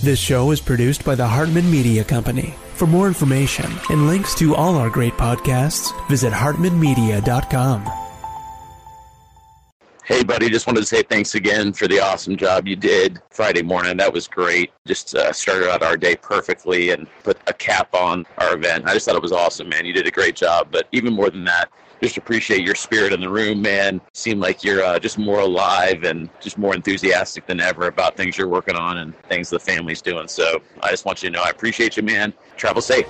This show is produced by the Hartman Media Company. For more information and links to all our great podcasts, visit hartmanmedia.com. Hey, buddy, just wanted to say thanks again for the awesome job you did Friday morning. That was great. Just uh, started out our day perfectly and put a cap on our event. I just thought it was awesome, man. You did a great job. But even more than that, just appreciate your spirit in the room, man. Seem like you're uh, just more alive and just more enthusiastic than ever about things you're working on and things the family's doing. So I just want you to know I appreciate you, man. Travel safe.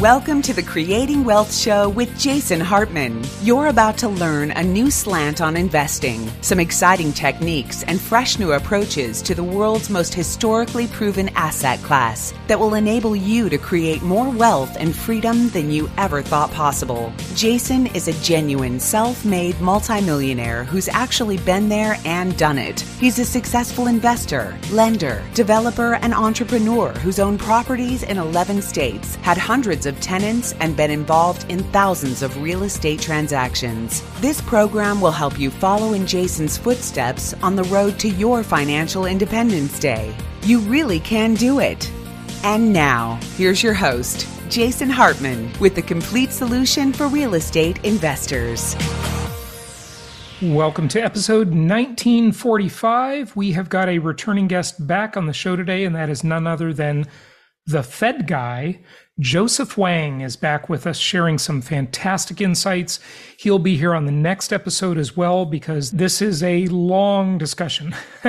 Welcome to the Creating Wealth Show with Jason Hartman. You're about to learn a new slant on investing, some exciting techniques, and fresh new approaches to the world's most historically proven asset class that will enable you to create more wealth and freedom than you ever thought possible. Jason is a genuine self made multimillionaire who's actually been there and done it. He's a successful investor, lender, developer, and entrepreneur who's owned properties in 11 states, had hundreds of tenants, and been involved in thousands of real estate transactions. This program will help you follow in Jason's footsteps on the road to your financial independence day. You really can do it. And now, here's your host, Jason Hartman, with the complete solution for real estate investors. Welcome to episode 1945. We have got a returning guest back on the show today, and that is none other than the Fed guy, Joseph Wang is back with us, sharing some fantastic insights. He'll be here on the next episode as well, because this is a long discussion.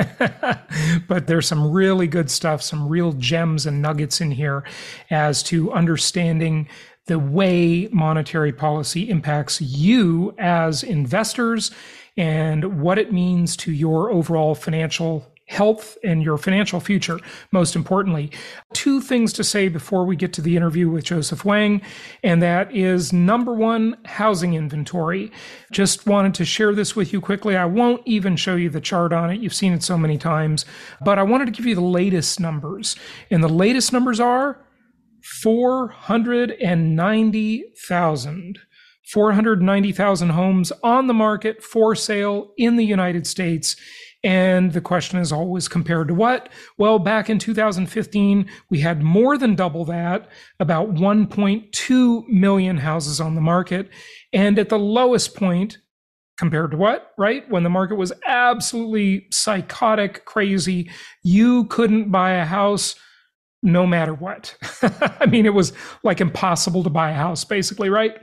but there's some really good stuff, some real gems and nuggets in here as to understanding the way monetary policy impacts you as investors and what it means to your overall financial health and your financial future, most importantly. Two things to say before we get to the interview with Joseph Wang, and that is number one, housing inventory. Just wanted to share this with you quickly. I won't even show you the chart on it, you've seen it so many times, but I wanted to give you the latest numbers. And the latest numbers are 490,000. 490,000 homes on the market for sale in the United States and the question is always compared to what? Well, back in 2015, we had more than double that, about 1.2 million houses on the market. And at the lowest point, compared to what, right? When the market was absolutely psychotic, crazy, you couldn't buy a house no matter what. I mean, it was like impossible to buy a house, basically, right?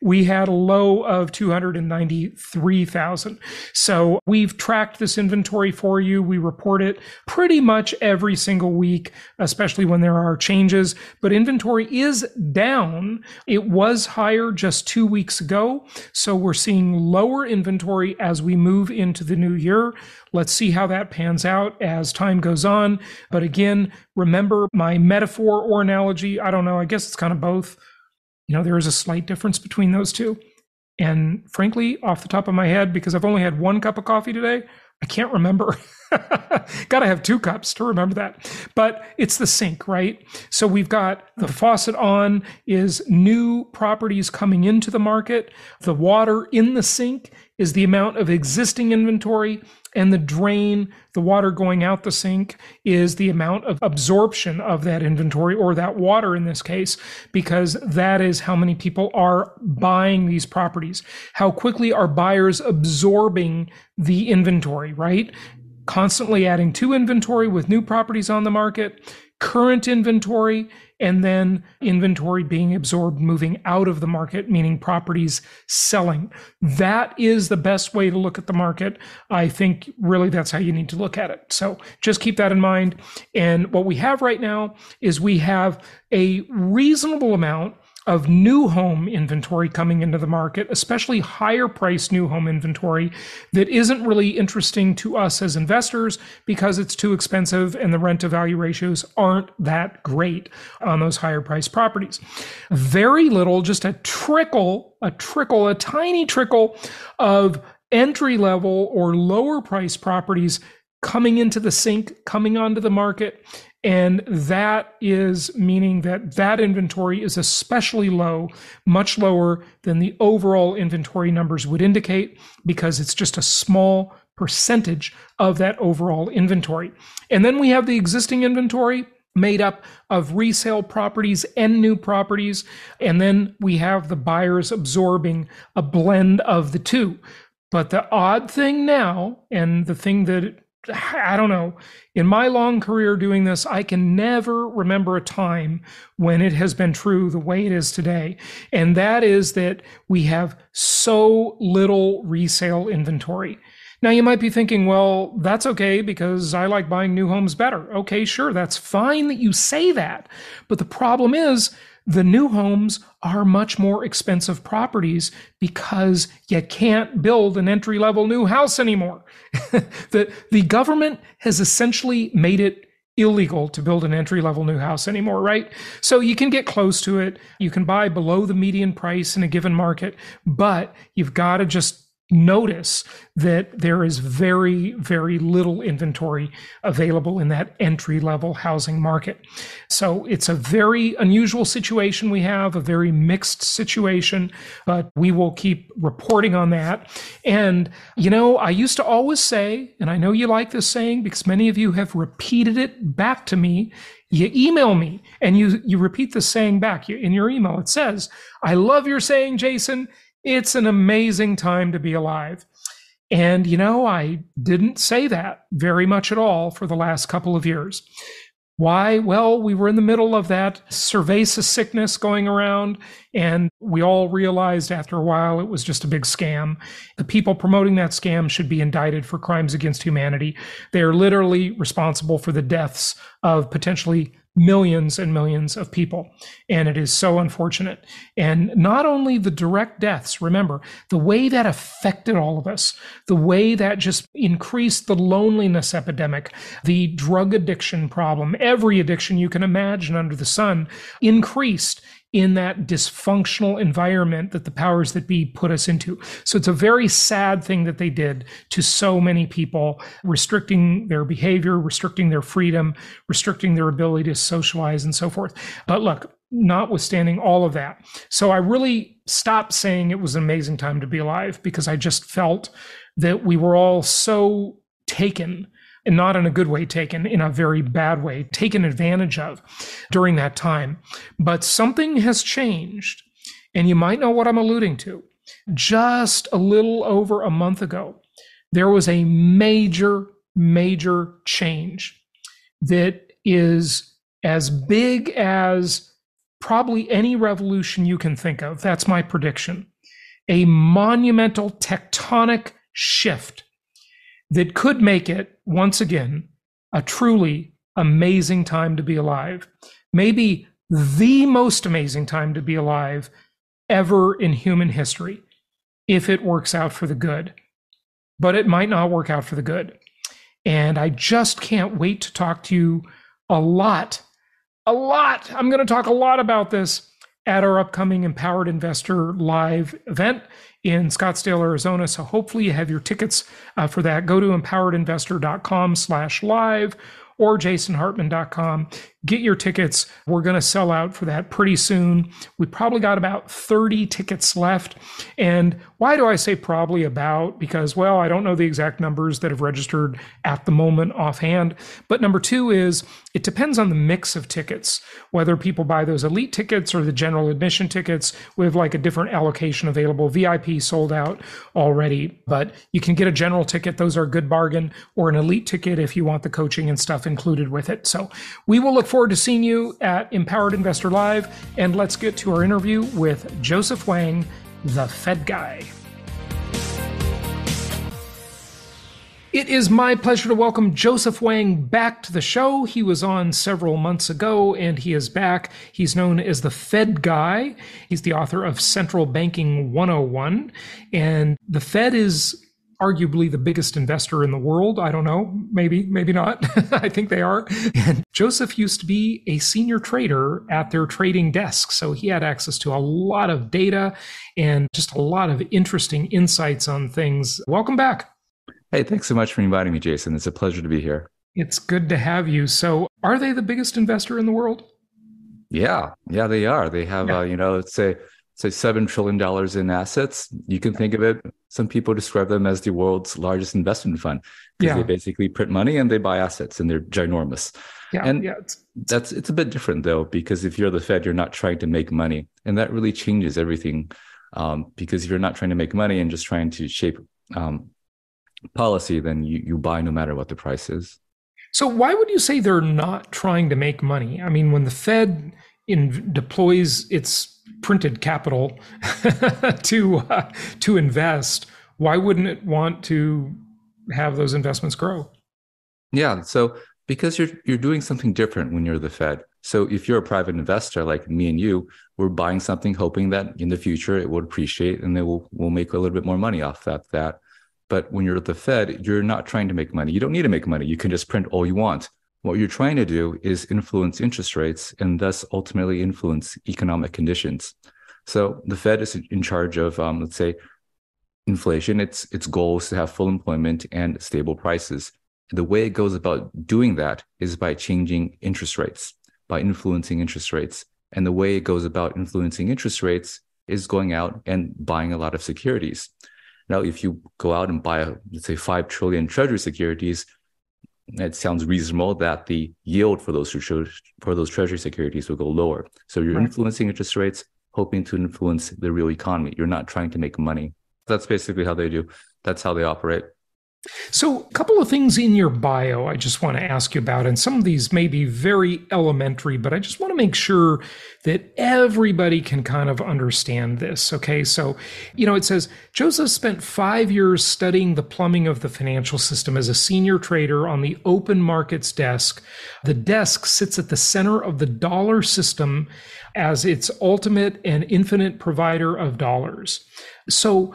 We had a low of 293,000. So we've tracked this inventory for you. We report it pretty much every single week, especially when there are changes. But inventory is down. It was higher just two weeks ago. So we're seeing lower inventory as we move into the new year. Let's see how that pans out as time goes on. But again, remember my metaphor or analogy. I don't know. I guess it's kind of both. You know, there is a slight difference between those two. And frankly, off the top of my head, because I've only had one cup of coffee today, I can't remember. got to have two cups to remember that. But it's the sink, right? So we've got the faucet on is new properties coming into the market. The water in the sink is the amount of existing inventory and the drain, the water going out the sink, is the amount of absorption of that inventory or that water in this case, because that is how many people are buying these properties. How quickly are buyers absorbing the inventory, right? Constantly adding to inventory with new properties on the market, current inventory and then inventory being absorbed, moving out of the market, meaning properties selling. That is the best way to look at the market. I think really that's how you need to look at it. So just keep that in mind. And what we have right now is we have a reasonable amount of new home inventory coming into the market, especially higher priced new home inventory that isn't really interesting to us as investors because it's too expensive and the rent to value ratios aren't that great on those higher priced properties. Very little, just a trickle, a trickle, a tiny trickle of entry level or lower price properties coming into the sink, coming onto the market. And that is meaning that that inventory is especially low, much lower than the overall inventory numbers would indicate, because it's just a small percentage of that overall inventory. And then we have the existing inventory made up of resale properties and new properties. And then we have the buyers absorbing a blend of the two. But the odd thing now, and the thing that I don't know, in my long career doing this, I can never remember a time when it has been true the way it is today. And that is that we have so little resale inventory. Now, you might be thinking, well, that's okay because I like buying new homes better. Okay, sure, that's fine that you say that. But the problem is, the new homes are much more expensive properties because you can't build an entry level new house anymore. the, the government has essentially made it illegal to build an entry level new house anymore, right? So you can get close to it. You can buy below the median price in a given market, but you've got to just notice that there is very, very little inventory available in that entry level housing market. So it's a very unusual situation we have, a very mixed situation, but we will keep reporting on that. And, you know, I used to always say, and I know you like this saying because many of you have repeated it back to me you email me and you you repeat the saying back in your email it says i love your saying jason it's an amazing time to be alive. And, you know, I didn't say that very much at all for the last couple of years. Why? Well, we were in the middle of that cerveza sickness going around, and we all realized after a while it was just a big scam. The people promoting that scam should be indicted for crimes against humanity. They are literally responsible for the deaths of potentially millions and millions of people. And it is so unfortunate. And not only the direct deaths, remember, the way that affected all of us, the way that just increased the loneliness epidemic, the drug addiction problem, every addiction you can imagine under the sun increased in that dysfunctional environment that the powers that be put us into. So it's a very sad thing that they did to so many people, restricting their behavior, restricting their freedom, restricting their ability to socialize and so forth. But look, notwithstanding all of that. So I really stopped saying it was an amazing time to be alive because I just felt that we were all so taken and not in a good way taken, in a very bad way, taken advantage of during that time. But something has changed, and you might know what I'm alluding to. Just a little over a month ago, there was a major, major change that is as big as probably any revolution you can think of. That's my prediction. A monumental tectonic shift that could make it, once again, a truly amazing time to be alive. Maybe the most amazing time to be alive ever in human history, if it works out for the good. But it might not work out for the good. And I just can't wait to talk to you a lot, a lot. I'm going to talk a lot about this at our upcoming Empowered Investor Live event in Scottsdale, Arizona. So hopefully you have your tickets uh, for that. Go to empoweredinvestor.com slash live or jasonhartman.com. Get your tickets. We're going to sell out for that pretty soon. We probably got about 30 tickets left. And why do I say probably about? Because, well, I don't know the exact numbers that have registered at the moment offhand. But number two is it depends on the mix of tickets, whether people buy those elite tickets or the general admission tickets with like a different allocation available. VIP sold out already, but you can get a general ticket. Those are a good bargain or an elite ticket if you want the coaching and stuff included with it. So we will look forward to seeing you at Empowered Investor Live. And let's get to our interview with Joseph Wang, the Fed guy. It is my pleasure to welcome Joseph Wang back to the show. He was on several months ago and he is back. He's known as the Fed Guy. He's the author of Central Banking 101. And the Fed is arguably the biggest investor in the world. I don't know, maybe, maybe not. I think they are. And Joseph used to be a senior trader at their trading desk. So he had access to a lot of data and just a lot of interesting insights on things. Welcome back. Hey, thanks so much for inviting me, Jason. It's a pleasure to be here. It's good to have you. So, are they the biggest investor in the world? Yeah, yeah, they are. They have, yeah. uh, you know, let's say say seven trillion dollars in assets. You can think of it. Some people describe them as the world's largest investment fund because Yeah. they basically print money and they buy assets, and they're ginormous. Yeah, And- yeah, it's- That's it's a bit different though because if you're the Fed, you're not trying to make money, and that really changes everything. Um, because if you're not trying to make money and just trying to shape um, policy, then you you buy no matter what the price is. So why would you say they're not trying to make money? I mean, when the Fed in, deploys its printed capital to uh, to invest, why wouldn't it want to have those investments grow? Yeah. So because you're you're doing something different when you're the Fed. So if you're a private investor like me and you, we're buying something hoping that in the future it will appreciate and then we'll we'll make a little bit more money off that that. But when you're at the Fed, you're not trying to make money. You don't need to make money. You can just print all you want. What you're trying to do is influence interest rates and thus ultimately influence economic conditions. So the Fed is in charge of, um, let's say, inflation. Its its goal is to have full employment and stable prices the way it goes about doing that is by changing interest rates, by influencing interest rates. And the way it goes about influencing interest rates is going out and buying a lot of securities. Now, if you go out and buy, let's say, 5 trillion treasury securities, it sounds reasonable that the yield for those for those treasury securities will go lower. So you're Right. influencing interest rates, hoping to influence the real economy. You're not trying to make money. That's basically how they do. That's how they operate. So, a couple of things in your bio I just want to ask you about, and some of these may be very elementary, but I just want to make sure that everybody can kind of understand this. Okay. So, you know, it says Joseph spent five years studying the plumbing of the financial system as a senior trader on the open markets desk. The desk sits at the center of the dollar system as its ultimate and infinite provider of dollars. So,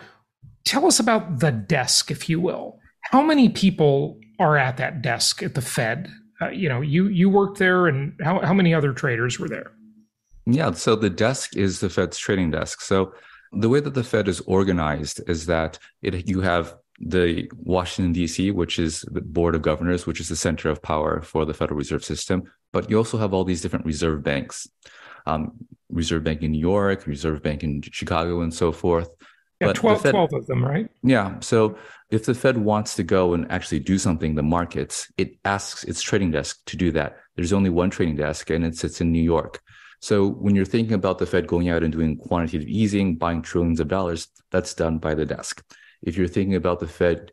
tell us about the desk, if you will how many people are at that desk at the Fed? Uh, you know, you you worked there, and how how many other traders were there? Yeah, so the desk is the Fed's trading desk. So the way that the Fed is organized is that it you have the Washington D.C., which is the Board of Governors, which is the center of power for the Federal Reserve System, but you also have all these different reserve banks, um, Reserve Bank in New York, Reserve Bank in Chicago, and so forth. Yeah, But 12, Fed- 12 of them, right? Yeah. So if the Fed wants to go and actually do something the markets, it asks its trading desk to do that. There's only one trading desk and it sits in New York. So when you're thinking about the Fed going out and doing quantitative easing, buying trillions of dollars, that's done by the desk. If you're thinking about the Fed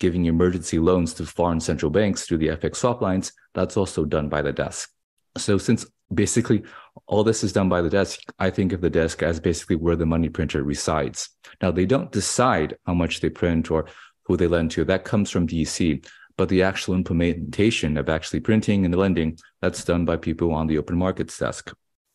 giving emergency loans to foreign central banks through the FX swap lines, that's also done by the desk. So since basically all this is done by the desk, I think of the desk as basically where the money printer resides. Now they don't decide how much they print or who they lend to. That comes from DC. But the actual implementation of actually printing and lending, that's done by people on the open markets desk.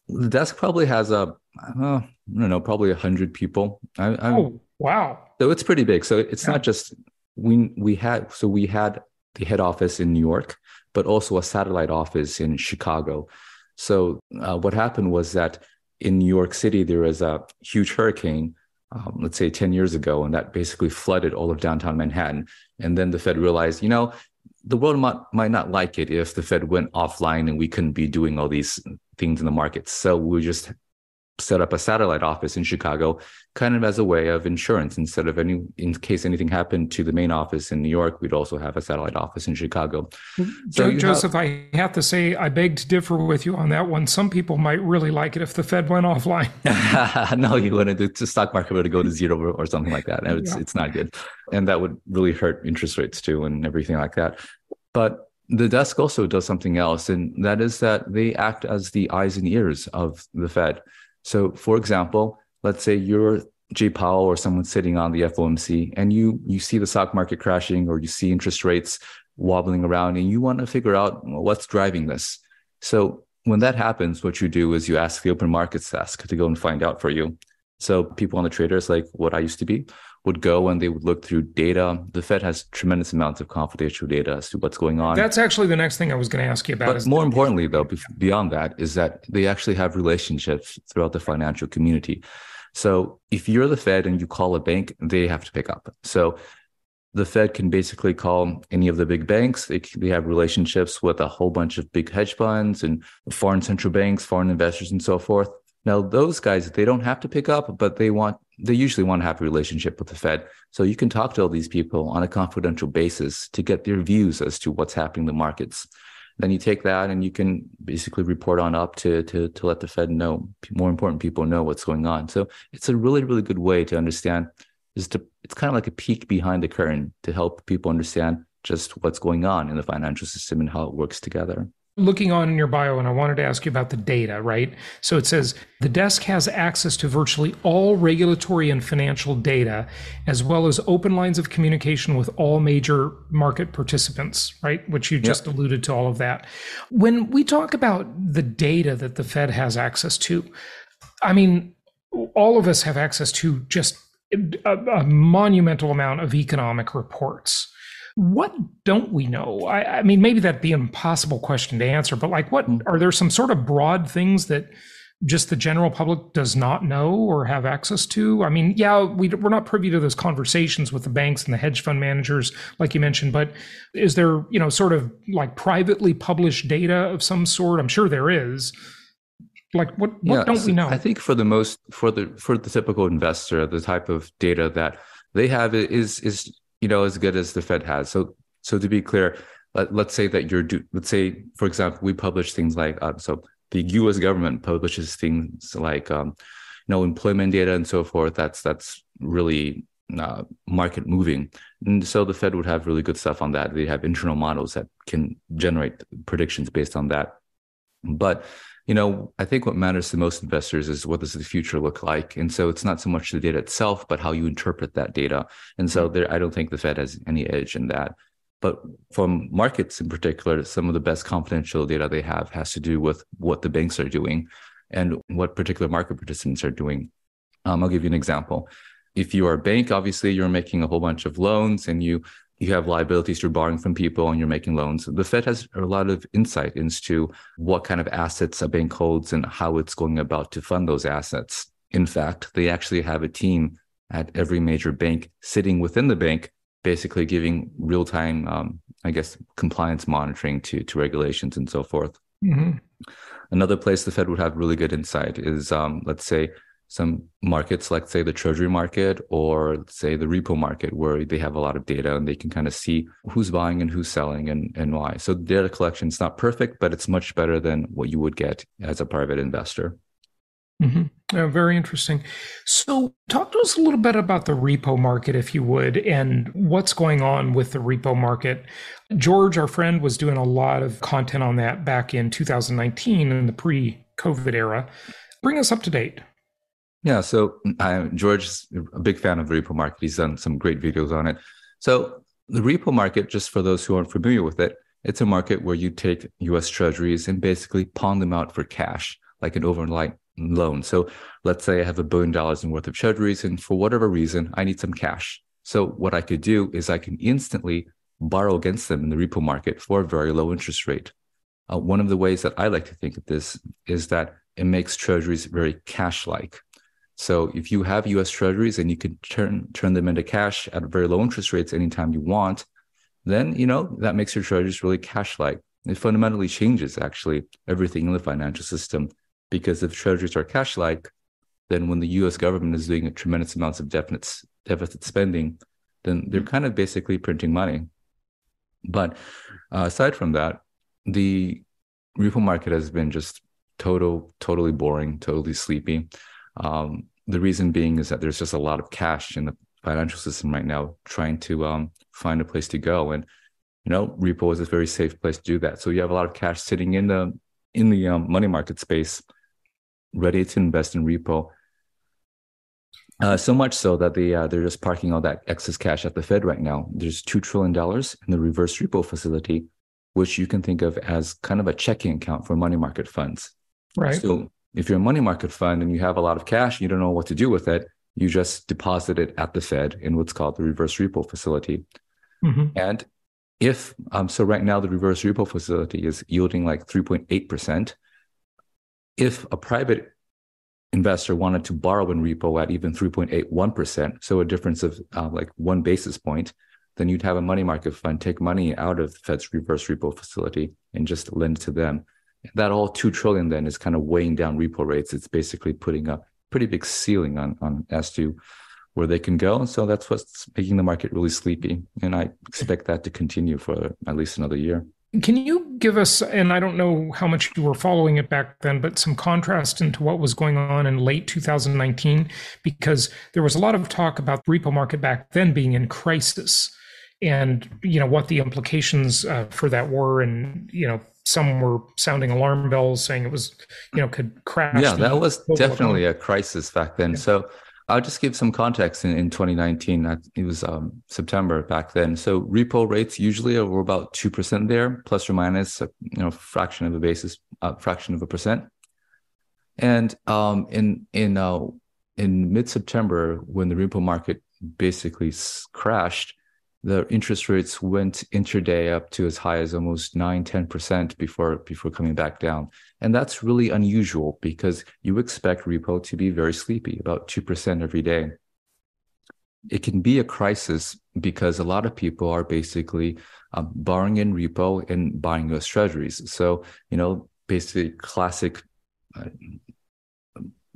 The desk probably has a, uh, I don't know, probably a hundred people. I, Oh, wow. so it's pretty big. So it's Yeah. not just we we had so we had the head office in New York, but also a satellite office in Chicago. So uh, what happened was that in New York City there was a huge hurricane, um, let's say ten years ago, and that basically flooded all of downtown Manhattan. And then the Fed realized, you know, the world might might not like it if the Fed went offline and we couldn't be doing all these things in the markets. So we just set up a satellite office in Chicago, kind of as a way of insurance. Instead of any, in case anything happened to the main office in New York, we'd also have a satellite office in Chicago. So Jo- you have- Joseph, I have to say, I beg to differ with you on that one. Some people might really like it if the Fed went offline. no, you wouldn't. The stock market would go to zero or, or something like that. It's Yeah. it's not good, and that would really hurt interest rates too, and everything like that. But the desk also does something else, and that is that they act as the eyes and ears of the Fed. So, for example, let's say you're Jay Powell or someone sitting on the FOMC, and you you see the stock market crashing, or you see interest rates wobbling around, and you want to figure out well, what's driving this. So when that happens, what you do is you ask the open markets desk to go and find out for you. So people on the traders, like what I used to be, would go and they would look through data. The Fed has tremendous amounts of confidential data as to what's going on. That's actually the next thing I was going to ask you about. But more importantly, though, beyond that, is that they actually have relationships throughout the financial community. So if you're the Fed and you call a bank, they have to pick up. So the Fed can basically call any of the big banks. They, they have relationships with a whole bunch of big hedge funds and foreign central banks, foreign investors, and so forth. Now, those guys, they don't have to pick up, but they want, they usually want to have a relationship with the Fed. So you can talk to all these people on a confidential basis to get their views as to what's happening in the markets. Then you take that and you can basically report on up to, to, to let the Fed know, more important people know what's going on. So it's a really, really good way to understand is to, it's kind of like a peek behind the curtain to help people understand just what's going on in the financial system and how it works together looking on in your bio and I wanted to ask you about the data, right? So it says the desk has access to virtually all regulatory and financial data, as well as open lines of communication with all major market participants, right? Which you just yep. alluded to all of that. When we talk about the data that the Fed has access to, I mean, all of us have access to just a, a monumental amount of economic reports what don't we know? I, I mean, maybe that'd be an impossible question to answer, but like, what mm-hmm. are there some sort of broad things that just the general public does not know or have access to? I mean, yeah, we, we're not privy to those conversations with the banks and the hedge fund managers, like you mentioned, but is there, you know, sort of like privately published data of some sort? I'm sure there is. Like what, what yeah, don't so we know? I think for the most for the for the typical investor, the type of data that they have is is you know as good as the Fed has. So so to be clear, let, us say that you're do, let's say for example we publish things like uh, so the U.S. government publishes things like um, you know employment data and so forth. That's that's really uh, market moving, and so the Fed would have really good stuff on that. They have internal models that can generate predictions based on that. But you know, I think what matters to most investors is what does the future look like, and so it's not so much the data itself, but how you interpret that data. And so there, I don't think the Fed has any edge in that. But from markets in particular, some of the best confidential data they have has to do with what the banks are doing and what particular market participants are doing. Um, I'll give you an example. If you are a bank, obviously you're making a whole bunch of loans and you you have liabilities you're borrowing from people and you're making loans. The Fed has a lot of insight into what kind of assets a bank holds and how it's going about to fund those assets. In fact, they actually have a team at every major bank sitting within the bank, basically giving real time, um, I guess, compliance monitoring to, to regulations and so forth. Mm-hmm. Another place the Fed would have really good insight is, um, let's say, some markets like say the treasury market or say the repo market where they have a lot of data and they can kind of see who's buying and who's selling and, and why. So data collection is not perfect but it's much better than what you would get as a private investor. Mm-hmm. yeah, very interesting. So talk to us a little bit about the repo market if you would and what's going on with the repo market. George our friend was doing a lot of content on that back in 2019 in the pre-covid era. Bring us up to date yeah, so I, George's a big fan of the repo market. He's done some great videos on it. So the repo market, just for those who aren't familiar with it, it's a market where you take U.S. Treasuries and basically pawn them out for cash, like an overnight loan. So let's say I have a billion dollars in worth of Treasuries, and for whatever reason, I need some cash. So what I could do is I can instantly borrow against them in the repo market for a very low interest rate. Uh, one of the ways that I like to think of this is that it makes Treasuries very cash-like. So if you have US treasuries and you can turn turn them into cash at very low interest rates anytime you want, then you know that makes your treasuries really cash-like. It fundamentally changes actually everything in the financial system because if treasuries are cash-like, then when the US government is doing a tremendous amounts of deficit deficit spending, then they're kind of basically printing money. But uh, aside from that, the repo market has been just total, totally boring, totally sleepy. Um, the reason being is that there's just a lot of cash in the financial system right now trying to um, find a place to go. And, you know, repo is a very safe place to do that. So you have a lot of cash sitting in the in the um, money market space, ready to invest in repo. Uh, so much so that they uh, they're just parking all that excess cash at the Fed right now. There's two trillion dollars in the reverse repo facility, which you can think of as kind of a checking account for money market funds. Right. So if you're a money market fund and you have a lot of cash and you don't know what to do with it, you just deposit it at the Fed in what's called the reverse repo facility. Mm-hmm. And if, um, so right now the reverse repo facility is yielding like 3.8%. If a private investor wanted to borrow in repo at even 3.81%, so a difference of uh, like one basis point, then you'd have a money market fund take money out of the Fed's reverse repo facility and just lend to them That all two trillion then is kind of weighing down repo rates. It's basically putting a pretty big ceiling on on as to where they can go. And so that's what's making the market really sleepy. And I expect that to continue for at least another year. Can you give us, and I don't know how much you were following it back then, but some contrast into what was going on in late 2019? Because there was a lot of talk about the repo market back then being in crisis and, you know, what the implications uh, for that were. And, you know, some were sounding alarm bells saying it was, you know, could crash. Yeah, that was definitely a crisis back then. Yeah. So I'll just give some context in, in 2019. It was um, September back then. So repo rates usually were about 2% there, plus or minus a you know, fraction of a basis, a fraction of a percent. And um, in in uh, in mid September, when the repo market basically crashed, the interest rates went intraday up to as high as almost 9 10% before before coming back down. And that's really unusual because you expect repo to be very sleepy about 2% every day. It can be a crisis because a lot of people are basically um, borrowing in repo and buying us treasuries. So you know basically classic uh,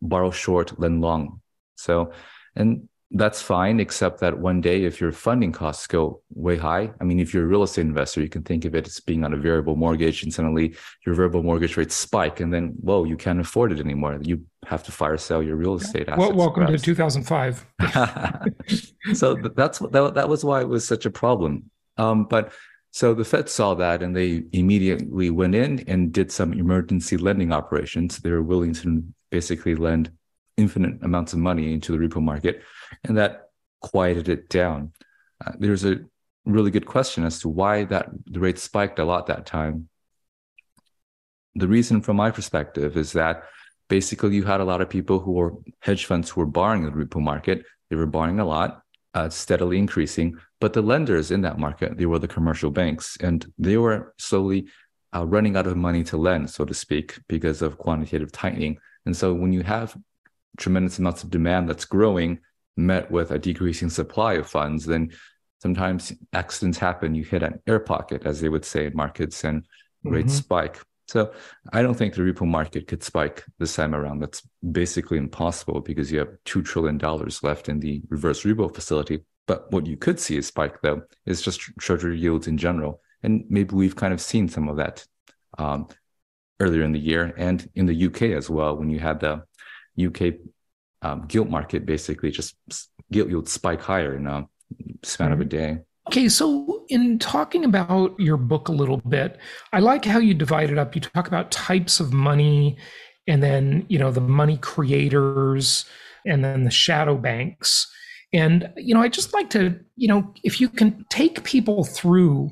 borrow short lend long. So and that's fine, except that one day, if your funding costs go way high, I mean, if you're a real estate investor, you can think of it as being on a variable mortgage, and suddenly your variable mortgage rates spike, and then whoa, you can't afford it anymore. You have to fire sell your real estate assets. Well, welcome perhaps. to 2005. so that's that, that was why it was such a problem. Um, but so the Fed saw that, and they immediately went in and did some emergency lending operations. They were willing to basically lend infinite amounts of money into the repo market, and that quieted it down. Uh, there's a really good question as to why that the rate spiked a lot that time. The reason, from my perspective, is that basically you had a lot of people who were hedge funds who were borrowing the repo market. They were borrowing a lot, uh, steadily increasing. But the lenders in that market, they were the commercial banks, and they were slowly uh, running out of money to lend, so to speak, because of quantitative tightening. And so when you have tremendous amounts of demand that's growing met with a decreasing supply of funds, then sometimes accidents happen. You hit an air pocket, as they would say in markets, and mm-hmm. rates spike. So I don't think the repo market could spike this time around. That's basically impossible because you have $2 trillion left in the reverse repo facility. But what you could see a spike, though, is just treasury yields in general. And maybe we've kind of seen some of that um, earlier in the year and in the UK as well, when you had the UK um, gilt market basically just gilt yield spike higher in a span of a mm-hmm. day. Okay, so in talking about your book a little bit, I like how you divide it up. You talk about types of money and then, you know, the money creators and then the shadow banks. And, you know, I just like to, you know, if you can take people through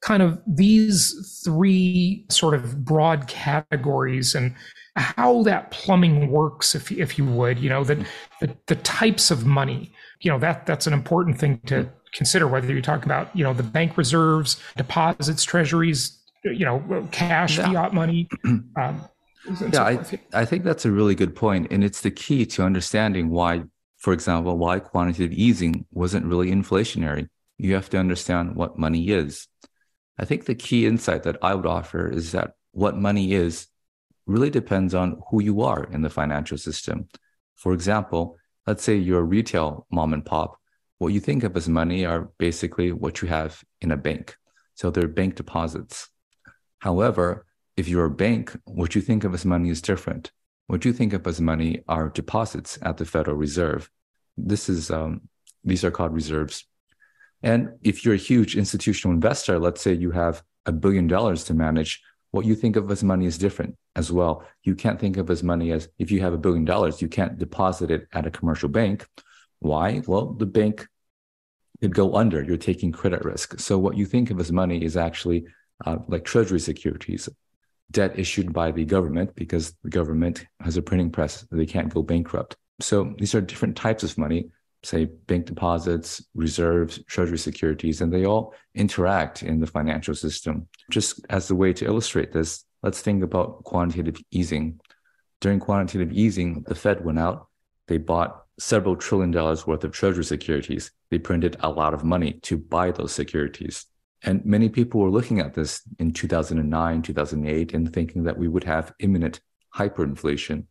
kind of these three sort of broad categories and how that plumbing works, if if you would, you know, the, the the types of money, you know, that that's an important thing to consider. Whether you talk about, you know, the bank reserves, deposits, treasuries, you know, cash, yeah. fiat money. Um, yeah, so I, I think that's a really good point, and it's the key to understanding why, for example, why quantitative easing wasn't really inflationary. You have to understand what money is. I think the key insight that I would offer is that what money is really depends on who you are in the financial system. For example, let's say you're a retail mom and pop. What you think of as money are basically what you have in a bank. So they're bank deposits. However, if you're a bank, what you think of as money is different. What you think of as money are deposits at the Federal Reserve. This is um, these are called reserves. And if you're a huge institutional investor, let's say you have a billion dollars to manage, what you think of as money is different as well. You can't think of as money as if you have a billion dollars, you can't deposit it at a commercial bank. Why? Well, the bank could go under. You're taking credit risk. So what you think of as money is actually uh, like treasury securities, debt issued by the government because the government has a printing press. They can't go bankrupt. So these are different types of money say bank deposits, reserves, treasury securities, and they all interact in the financial system. Just as a way to illustrate this, let's think about quantitative easing. During quantitative easing, the Fed went out, they bought several trillion dollars worth of treasury securities. They printed a lot of money to buy those securities. And many people were looking at this in 2009, 2008, and thinking that we would have imminent hyperinflation.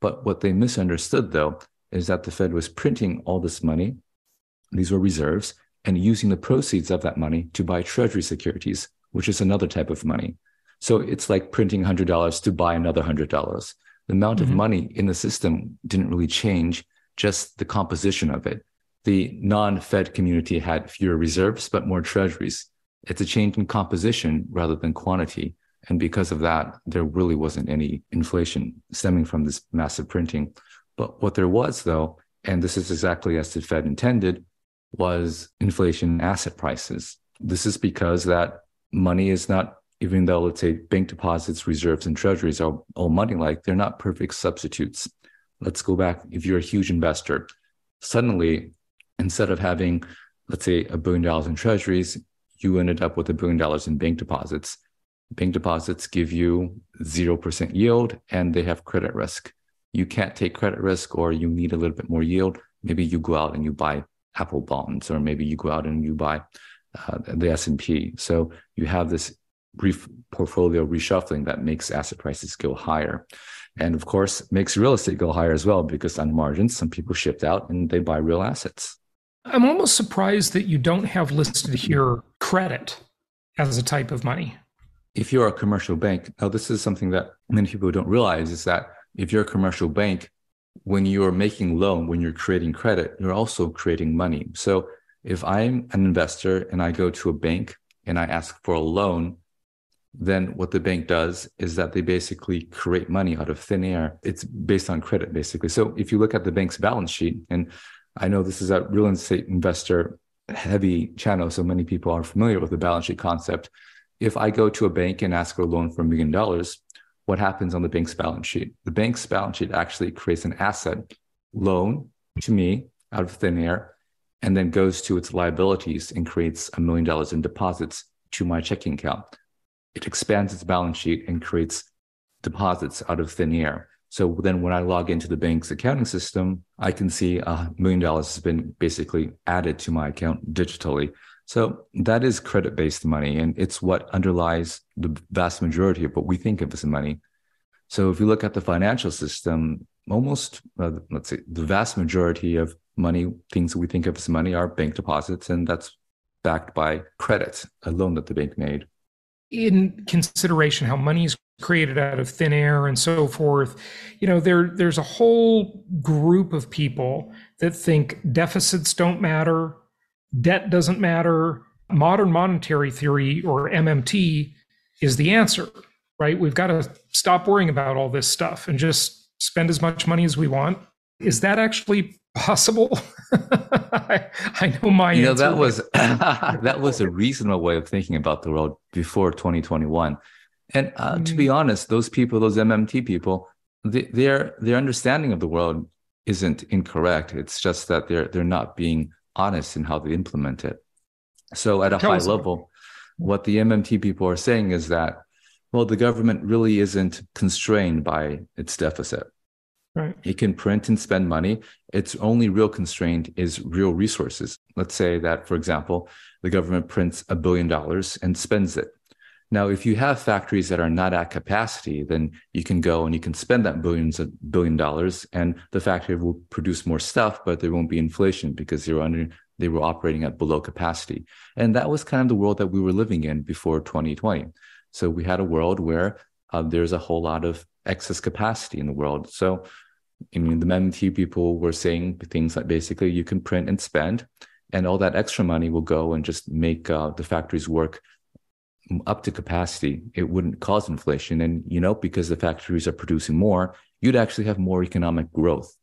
But what they misunderstood, though, is that the Fed was printing all this money, these were reserves, and using the proceeds of that money to buy treasury securities, which is another type of money. So it's like printing $100 to buy another $100. The amount mm-hmm. of money in the system didn't really change, just the composition of it. The non Fed community had fewer reserves, but more treasuries. It's a change in composition rather than quantity. And because of that, there really wasn't any inflation stemming from this massive printing. But what there was, though, and this is exactly as the Fed intended, was inflation in asset prices. This is because that money is not, even though let's say bank deposits, reserves, and treasuries are all money like, they're not perfect substitutes. Let's go back. If you're a huge investor, suddenly, instead of having, let's say, a billion dollars in treasuries, you ended up with a billion dollars in bank deposits. Bank deposits give you 0% yield and they have credit risk. You can't take credit risk or you need a little bit more yield. Maybe you go out and you buy Apple bonds, or maybe you go out and you buy uh, the S&P. So you have this brief portfolio reshuffling that makes asset prices go higher. And of course, makes real estate go higher as well, because on margins, some people shift out and they buy real assets. I'm almost surprised that you don't have listed here credit as a type of money. If you're a commercial bank, now this is something that many people don't realize is that if you're a commercial bank, when you're making loan, when you're creating credit, you're also creating money. So if I'm an investor and I go to a bank and I ask for a loan, then what the bank does is that they basically create money out of thin air. It's based on credit, basically. So if you look at the bank's balance sheet, and I know this is a real estate investor heavy channel, so many people are familiar with the balance sheet concept. If I go to a bank and ask for a loan for a million dollars, what happens on the bank's balance sheet? The bank's balance sheet actually creates an asset loan to me out of thin air and then goes to its liabilities and creates a million dollars in deposits to my checking account. It expands its balance sheet and creates deposits out of thin air. So then when I log into the bank's accounting system, I can see a million dollars has been basically added to my account digitally. So that is credit based money, and it's what underlies the vast majority of what we think of as money. So if you look at the financial system, almost, uh, let's say, the vast majority of money, things that we think of as money, are bank deposits, and that's backed by credit, a loan that the bank made. In consideration how money is created out of thin air and so forth, you know, there there's a whole group of people that think deficits don't matter, debt doesn't matter. Modern monetary theory or MMT is the answer, right? We've got to stop worrying about all this stuff and just spend as much money as we want. Is that actually possible? I, I, know my you know that was that was a reasonable way of thinking about the world before 2021 and uh, mm. to be mm. honest those people those mmt people they, their their understanding of the world isn't incorrect it's just that they're they're not being honest in how they implement it. So, at a Tell high level, what the MMT people are saying is that, well, the government really isn't constrained by its deficit. Right. It can print and spend money. Its only real constraint is real resources. Let's say that, for example, the government prints a billion dollars and spends it. Now, if you have factories that are not at capacity, then you can go and you can spend that billions of billion dollars, and the factory will produce more stuff, but there won't be inflation because they were under they were operating at below capacity. And that was kind of the world that we were living in before 2020. So we had a world where uh, there's a whole lot of excess capacity in the world. So I mean, the MMT people were saying things like basically you can print and spend, and all that extra money will go and just make uh, the factories work up to capacity, it wouldn't cause inflation. And, you know, because the factories are producing more, you'd actually have more economic growth.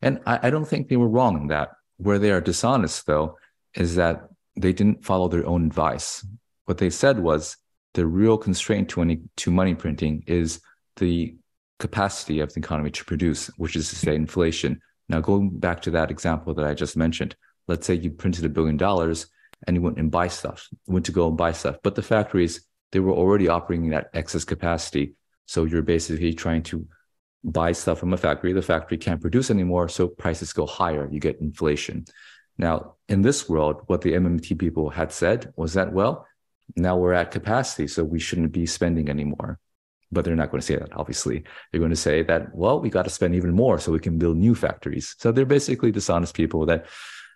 And I, I don't think they were wrong in that. Where they are dishonest, though, is that they didn't follow their own advice. What they said was the real constraint to, any, to money printing is the capacity of the economy to produce, which is to say inflation. Now, going back to that example that I just mentioned, let's say you printed a billion dollars and you went and buy stuff, went to go and buy stuff. But the factories, they were already operating at excess capacity. So you're basically trying to buy stuff from a factory. The factory can't produce anymore. So prices go higher. You get inflation. Now, in this world, what the MMT people had said was that, well, now we're at capacity, so we shouldn't be spending anymore. But they're not going to say that, obviously. They're going to say that, well, we got to spend even more so we can build new factories. So they're basically dishonest people that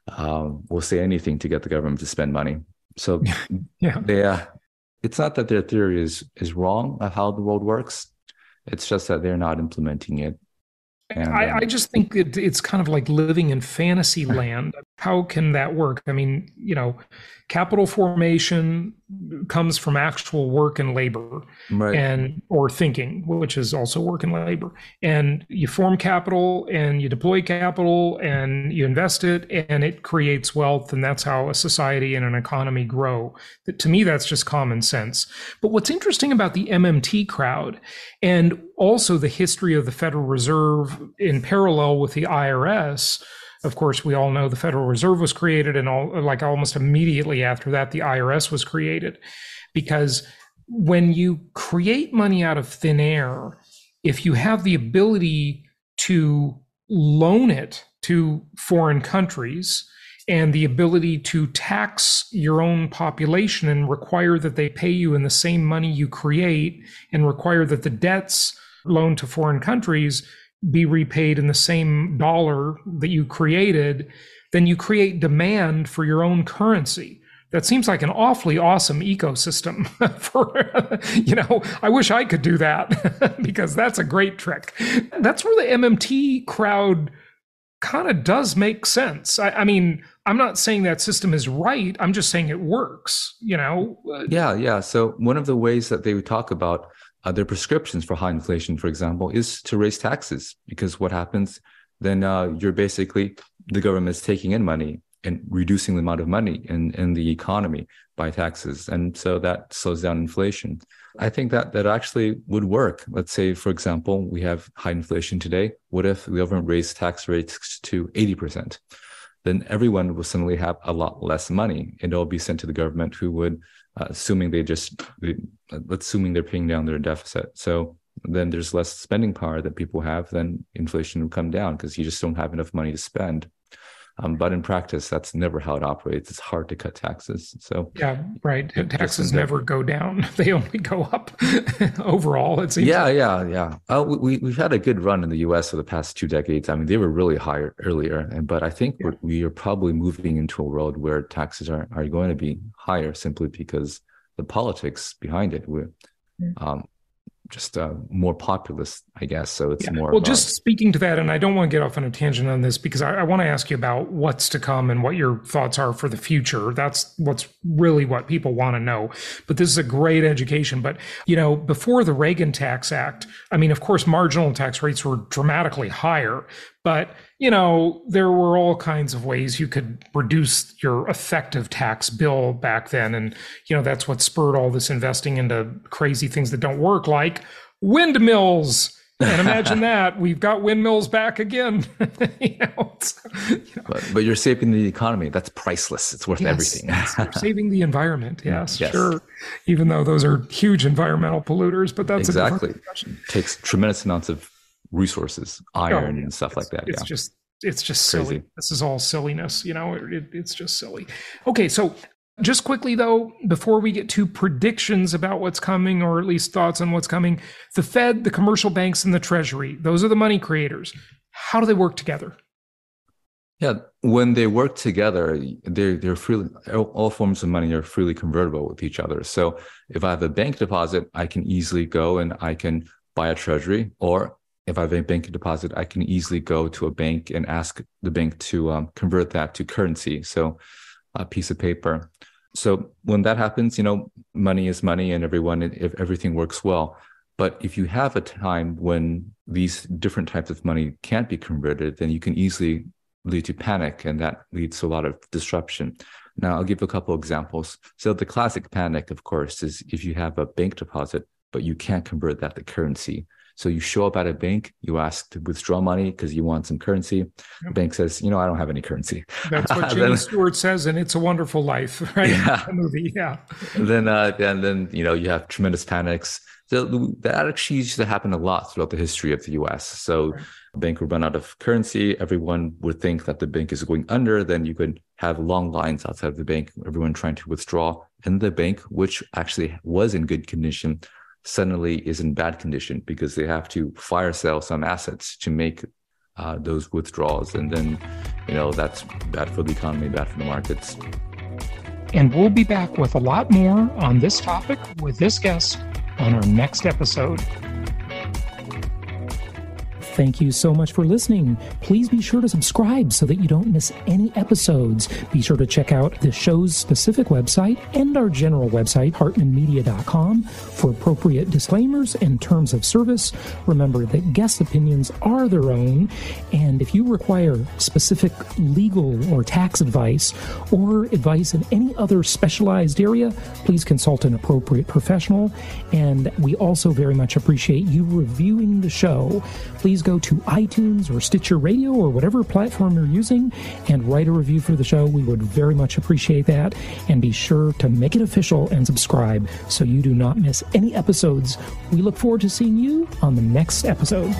um, will say anything to get the government to spend money. So yeah, they, uh, it's not that their theory is is wrong of how the world works. It's just that they're not implementing it and, I, um, I, just think it, it's kind of like living in fantasy land. How can that work? I mean, you know, capital formation comes from actual work and labor right. and or thinking which is also work and labor. And you form capital and you deploy capital and you invest it and it creates wealth and that's how a society and an economy grow. To me that's just common sense. But what's interesting about the mmt crowd and also the history of the federal reserve in parallel with the irs of course, we all know the Federal Reserve was created, and all like almost immediately after that, the IRS was created. Because when you create money out of thin air, if you have the ability to loan it to foreign countries and the ability to tax your own population and require that they pay you in the same money you create and require that the debts loaned to foreign countries be repaid in the same dollar that you created, then you create demand for your own currency. That seems like an awfully awesome ecosystem for, you know, I wish I could do that because that's a great trick. That's where the MMT crowd kind of does make sense. I, I, mean, I'm not saying that system is right. I'm just saying it works, you know? Yeah, yeah. So one of the ways that they would talk about uh, their prescriptions for high inflation, for example, is to raise taxes because what happens then uh, you're basically the government is taking in money and reducing the amount of money in, in the economy by taxes. And so that slows down inflation. I think that that actually would work. Let's say, for example, we have high inflation today. What if the government raised tax rates to 80%? Then everyone will suddenly have a lot less money and it'll be sent to the government who would uh, assuming they just assuming they're paying down their deficit. So then there's less spending power that people have, then inflation will come down because you just don't have enough money to spend. Um, but in practice, that's never how it operates. It's hard to cut taxes. So yeah, right. Taxes never go down; they only go up overall. It seems. Yeah, like. yeah, yeah. Uh, we we've had a good run in the U.S. for the past two decades. I mean, they were really higher earlier, and but I think yeah. we're, we are probably moving into a world where taxes are are going to be higher simply because the politics behind it. We're um, just uh, more populist, I guess. So it's yeah. more. Well, just speaking to that, and I don't want to get off on a tangent on this because I, I, want to ask you about what's to come and what your thoughts are for the future. That's what's really what people want to know. But this is a great education. But you know, before the Reagan Tax Act, I mean, of course, marginal tax rates were dramatically higher, but you know, there were all kinds of ways you could reduce your effective tax bill back then. And, you know, that's what spurred all this investing into crazy things that don't work, like windmills. And imagine that we've got windmills back again. you know, you know. But, but, you're saving the economy. That's priceless. It's worth yes, everything. you're saving the environment. Mm, yes, yes, sure. Even though those are huge environmental polluters, but that's exactly takes tremendous amounts of resources, oh, iron oh, and stuff like that. It's yeah. just it's just Crazy. silly. This is all silliness, you know. It, it's just silly. Okay, so just quickly though, before we get to predictions about what's coming, or at least thoughts on what's coming, the Fed, the commercial banks, and the Treasury, those are the money creators. How do they work together? Yeah, when they work together, they're they're freely all forms of money are freely convertible with each other. So if I have a bank deposit, I can easily go and I can buy a treasury, or if I have a bank deposit, I can easily go to a bank and ask the bank to um, convert that to currency. So a piece of paper. So when that happens, you know, money is money and everyone, if everything works well. But if you have a time when these different types of money can't be converted, then you can easily lead to panic and that leads to a lot of disruption. Now, I'll give a couple examples. So the classic panic, of course, is if you have a bank deposit, but you can't convert that to currency. So you show up at a bank, you ask to withdraw money because you want some currency. Yep. The bank says, you know, I don't have any currency. That's what James Stewart says, and it's a wonderful life, right? Yeah. movie, yeah. then, uh, and then you know, you have tremendous panics. So that actually used to happen a lot throughout the history of the U.S. So right. bank would run out of currency, everyone would think that the bank is going under, then you could have long lines outside of the bank, everyone trying to withdraw. And the bank, which actually was in good condition, suddenly is in bad condition because they have to fire sell some assets to make uh, those withdrawals. And then, you know, that's bad for the economy, bad for the markets. And we'll be back with a lot more on this topic with this guest on our next episode. Thank you so much for listening. Please be sure to subscribe so that you don't miss any episodes. Be sure to check out the show's specific website and our general website, hartmanmedia.com, for appropriate disclaimers and terms of service. Remember that guest opinions are their own, and if you require specific legal or tax advice or advice in any other specialized area, please consult an appropriate professional. And we also very much appreciate you reviewing the show. Please go to iTunes or Stitcher Radio or whatever platform you're using and write a review for the show. We would very much appreciate that. And be sure to make it official and subscribe so you do not miss any episodes. We look forward to seeing you on the next episode.